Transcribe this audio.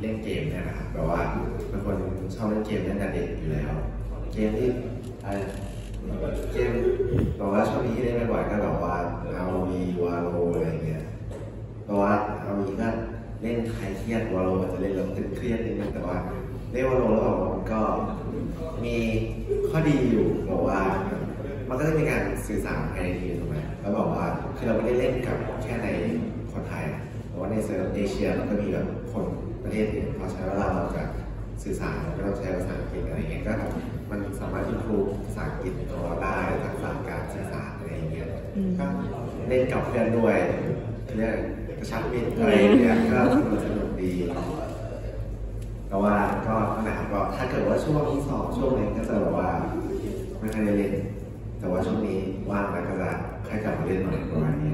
เล่นเกมเนี่ยนะครับแบบว่าเป็นคนชอบเล่นเกมตั้งแต่เด็กอยู่แล้ว เกมที่อะไรเกมแบบว่าช่วงนี้ที่เล่นบ่อยๆก็แบบว่าเอาวีวาโลอะไรเงี้ยเพราะว่าเอาวีก็เล่นใครเครียดวาโลอาจจะเล่นแล้วตึงเครียดนิดนึงแต่ว่าเล่นวาโลแล้วแบบว่ามันก็มีข้อดีอยู่แบบว่า มันก็จะมีการสื่อสารภายในทีมถูกไหมแล้วบอกว่าคือเราไม่ได้เล่นกับแค่ในคนไทยน แต่ว่าในเอเชียเราก็มีแบบคนประเทศอื่นพอใช้เวลาเราจะสื่อสารเราก็ใช้ภาษาอังกฤษอะไรเงี้ยก็แบบมันสามารถอินพูภาษาอังกฤษของเราได้ทักษะการสื่อสารอะไรเงี้ยก็เล่นกับเพื่อนด้วยเรื่องกระชับมิตรอะไรเงี้ยก็สนุกสนุกดีแต่ว่าก็นั่นแหละครับก็ถ้าเกิดว่าช่วงที่สอบช่วงนี้ก็จะแบบว่าไม่ค่อยได้เล่นแต่ว่าช่วงนี้ว่างแล้วก็จะค่อยกลับมาเล่นใหม่ประมาณนี้